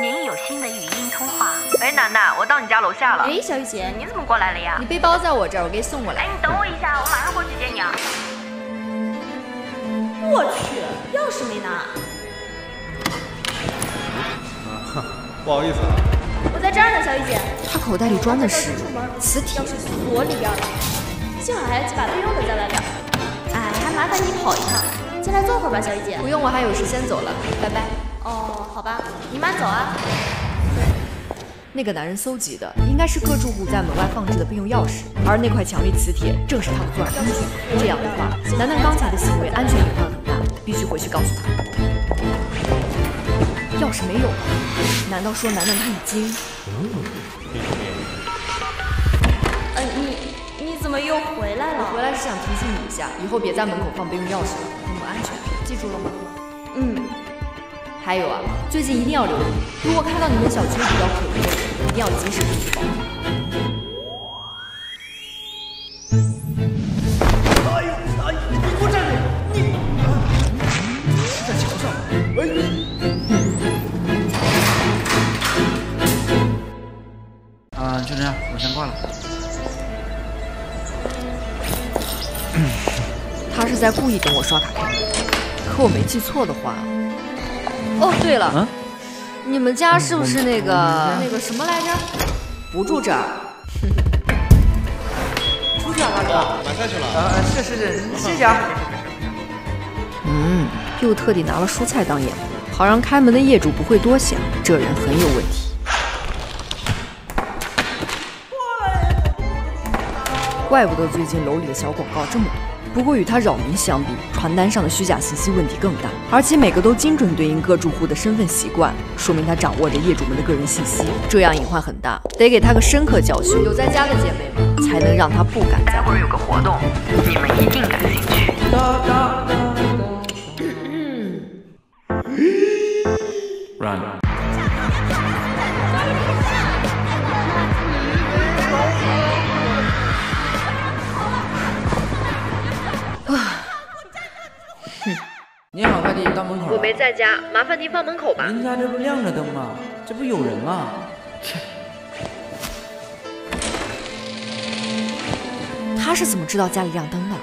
您有新的语音通话。喂，楠楠，我到你家楼下了。哎，小雨姐，你怎么过来了呀？你背包在我这儿，我给你送过来。哎，你等我一下，我马上过去接你啊。我去，钥匙没拿。啊，不好意思啊。我在这儿呢，小雨姐。他口袋里装的是磁铁，钥匙锁里边了。幸好还有几把备用的在外边。哎，还麻烦你跑一趟。进来坐会儿吧，小雨姐。不用，我还有事先走了，拜拜。哦，好吧，你慢走啊。那个男人搜集的应该是各住户在门外放置的备用钥匙，而那块强力磁铁正是他的作案工具。这样的话，楠楠刚才的行为安全隐患很大，必须回去告诉他。钥匙没有了，难道说楠楠他已经？嗯，你你怎么又回来了？我回来是想提醒你一下，以后别在门口放备用钥匙了，很不安全，记住了吗？嗯。还有啊，最近一定要留意，如果看到你们小区比较可疑的人，一定要及时通知报警。哎呦，哎，你给我站住！你，是在墙上。哎。啊，就这样，我先挂了。他是在故意等我刷卡，可我没记错的话。哦，对了，嗯、你们家是不是那个那个什么来着？不住这儿，出去啊，大哥，买菜去了。啊，是是是，谢谢啊。嗯，又特地拿了蔬菜当掩护，好让开门的业主不会多想，这人很有问题。怪不得最近楼里的小广告这么多。不过与他扰民相比，传单上的虚假信息问题更大，而且每个都精准对应各住户的身份习惯，说明他掌握着业主们的个人信息，这样隐患很大，得给他个深刻教训。有在家的姐妹们，才能让他不敢。待会儿有个活动，你们一定感兴趣。Run。在家，麻烦您放门口吧。您家这不亮着灯吗？这不有人吗？切！他是怎么知道家里亮灯的？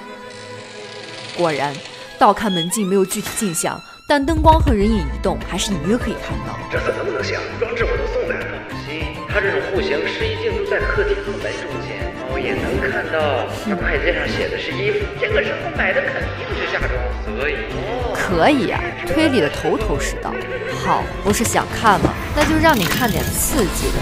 果然，倒看门禁没有具体镜像，但灯光和人影移动还是隐约可以看到。这怎么能行？装置我都送来了。放心，他这种户型试衣镜都在客厅和门中间。猫眼能看到，那快递上写的是衣服，这个时候买的肯定是夏装。可以啊，推理的头头是道。好，不是想看吗？那就让你看点刺激的。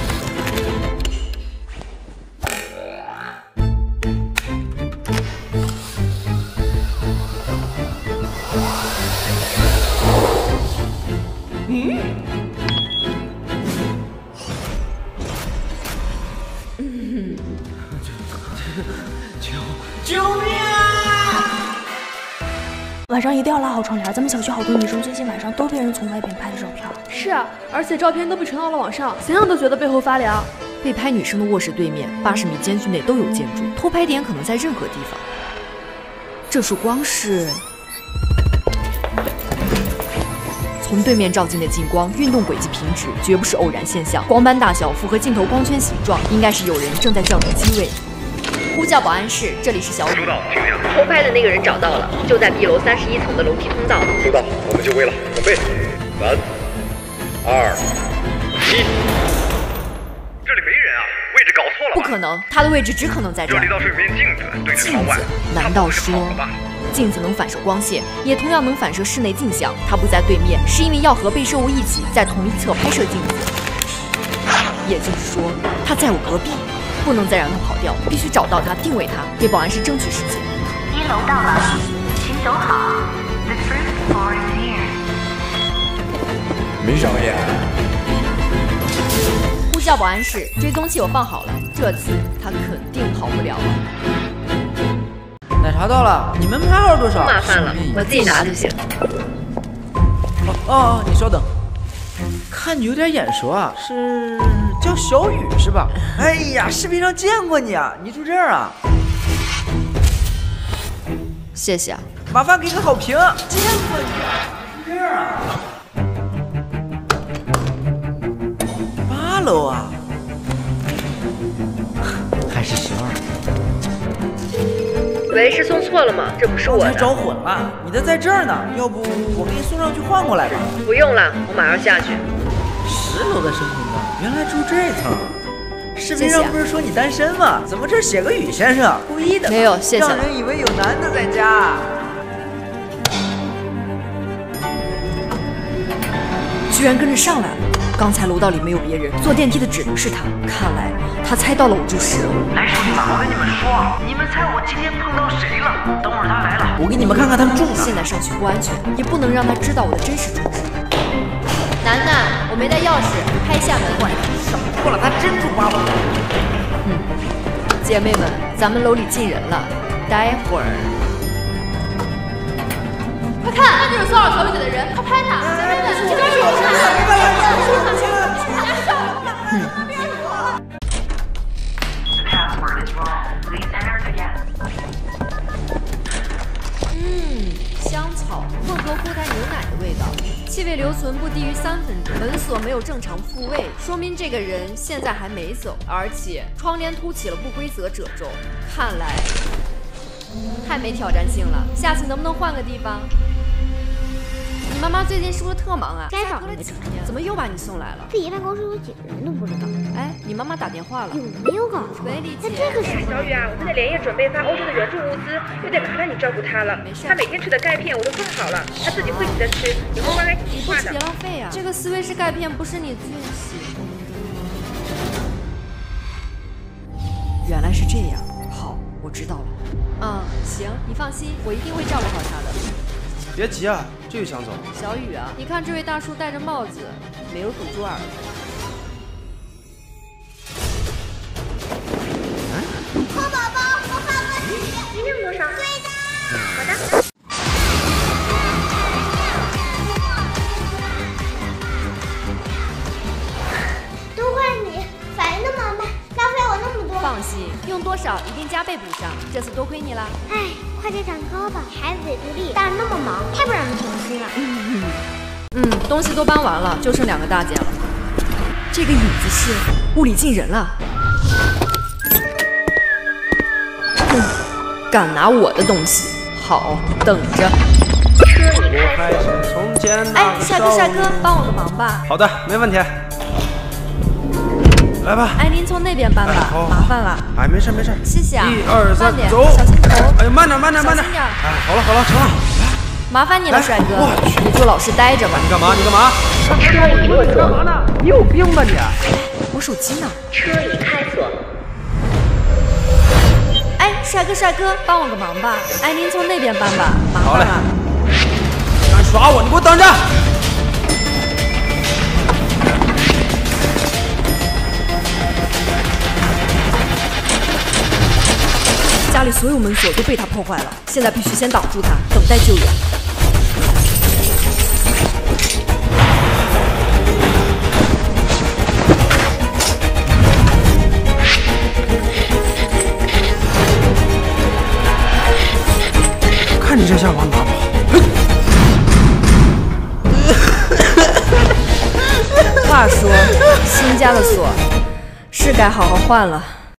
嗯。嗯。救救命啊！晚上一定要拉好窗帘，咱们小区好多女生最近晚上都被人从外边拍的照片。是啊，而且照片都被传到了网上，想想都觉得背后发凉。被拍女生的卧室对面八十米间距内都有建筑，偷拍点可能在任何地方。这束光是从对面照进的近光，运动轨迹平直，绝不是偶然现象。光斑大小符合镜头光圈形状，应该是有人正在校准机位。呼叫保安室，这里是小雨。收到，听讲。偷拍的那个人找到了，就在 B 楼三十一层的楼梯通道。收到，我们就位了，准备，三、二、一。这里没人啊，位置搞错了。不可能，他的位置只可能在这儿。这里倒是有面镜子，对着窗外。难道说镜子能反射光线，也同样能反射室内镜像？他不在对面，是因为要和被摄物一起在同一侧拍摄镜子。也就是说，他在我隔壁。不能再让他跑掉，必须找到他，定位他，给保安室争取时间。一楼到了，请走好。The first floor is here。没长眼。呼叫保安室，追踪器我放好了，这次他肯定跑不了了。奶茶到了，你们牌号多少？不麻烦了，我自己拿就行。哦哦，你稍等。看你有点眼熟啊，是叫小雨是吧？哎呀，视频上见过你啊，你住这儿啊？谢谢啊，麻烦给个好评。见过你，啊住这儿啊？八楼啊？还是十二？喂，是送错了吗？这不是我的。着混了，你的在这儿呢，要不我给你送上去换过来吧？不用了，我马上下去。十楼的生活呢？原来住这层。视频上不是说你单身吗？怎么这儿写个雨先生？故意的？没有谢谢了让人以为有男的在家。居然跟着上来了。刚才楼道里没有别人，坐电梯的只能是他。看来他猜到了我住十楼。来，兄弟们，我跟你们说，你们猜我今天碰到谁了？等会儿他来了。我给你们看看他住哪。现在上去不安全，也不能让他知道我的真实住址。楠楠，我没带钥匙，拍一下门。少说了，他真住八楼。姐妹们，咱们楼里进人了，待会儿快看，那就是骚扰小雨姐的人，快拍他！姐妹们，这就是我混合固态牛奶的味道，气味留存不低于三分钟。门锁没有正常复位，说明这个人现在还没走，而且窗帘凸起了不规则褶皱，看来太没挑战性了。下次能不能换个地方？你妈妈最近是不是特忙啊？该找隔了几没找天，怎么又把你送来了？自己办公室有几个人都不知道，哎，你妈妈打电话了。有没有搞错？在姐。这个时候，小雨啊，我正在连夜准备发欧洲的援助物资，有点麻烦你照顾她了没事。他每天吃的钙片我都放好了，她自己会记得吃，以后慢慢听话的你不别。浪费啊！这个斯威士钙片不是你最喜欢的吗？原来是这样，好，我知道了。嗯，行，你放心，我一定会照顾好她的。别急啊，这就想走。小雨啊，你看这位大叔戴着帽子，没有堵住耳朵。少一定加倍补上。这次多亏你了。哎，快点长高吧，孩子得独立，大人那么忙，太不让人省心了。嗯，东西都搬完了，就剩两个大件了。这个影子是屋里进人了。哼，敢拿我的东西，好，等着。我还是从前那哎，个帅哥，少帅哥，帮我个忙吧。好的，没问题。来吧。哎，您从那边搬吧哎，麻烦了。哎，没事没事。谢谢啊。一二三走。小心头。哎呦，慢点慢点慢点。小心点哎，好了好了，成了。麻烦你了，帅哥我去，你就老实待着吧。你干嘛？你干嘛？你干嘛呢？你有病吧你？我手机呢？车已开锁。哎，帅哥，帅哥，帮我个忙吧。哎，您从那边搬吧，麻烦了。敢耍我，你给我等着！里所有门锁都被他破坏了，现在必须先挡住他，等待救援。看你这下往哪跑？话说，新家的锁是该好好换了。